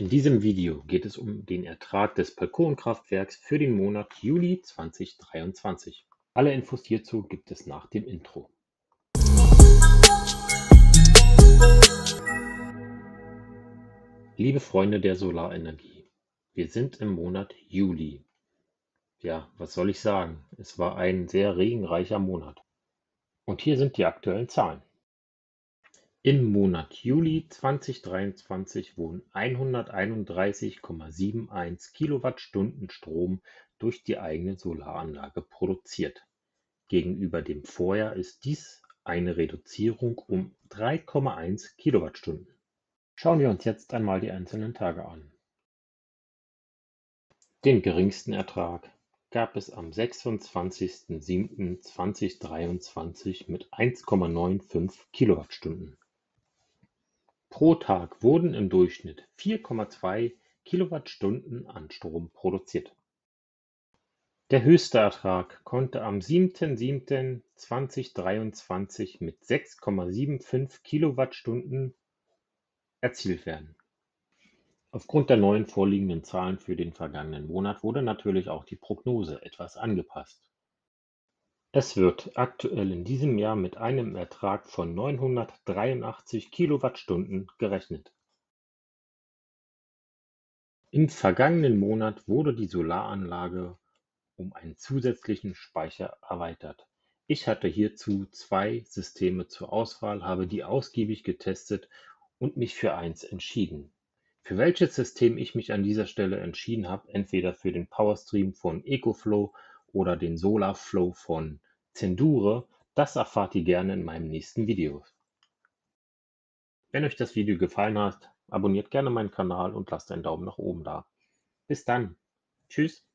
In diesem Video geht es um den Ertrag des Balkonkraftwerks für den Monat Juli 2023. Alle Infos hierzu gibt es nach dem Intro. Liebe Freunde der Solarenergie, wir sind im Monat Juli. Ja, was soll ich sagen? Es war ein sehr regenreicher Monat. Und hier sind die aktuellen Zahlen. Im Monat Juli 2023 wurden 131,71 Kilowattstunden Strom durch die eigene Solaranlage produziert. Gegenüber dem Vorjahr ist dies eine Reduzierung um 3,1 Kilowattstunden. Schauen wir uns jetzt einmal die einzelnen Tage an. Den geringsten Ertrag gab es am 26.07.2023 mit 1,95 Kilowattstunden. Pro Tag wurden im Durchschnitt 4,2 Kilowattstunden an Strom produziert. Der höchste Ertrag konnte am 7.7.2023 mit 6,75 Kilowattstunden erzielt werden. Aufgrund der neuen vorliegenden Zahlen für den vergangenen Monat wurde natürlich auch die Prognose etwas angepasst. Es wird aktuell in diesem Jahr mit einem Ertrag von 983 Kilowattstunden gerechnet. Im vergangenen Monat wurde die Solaranlage um einen zusätzlichen Speicher erweitert. Ich hatte hierzu zwei Systeme zur Auswahl, habe die ausgiebig getestet und mich für eins entschieden. Für welches System ich mich an dieser Stelle entschieden habe, entweder für den Powerstream von EcoFlow oder den Solarflow von Zendure, das erfahrt ihr gerne in meinem nächsten Video. Wenn euch das Video gefallen hat, abonniert gerne meinen Kanal und lasst einen Daumen nach oben da. Bis dann. Tschüss.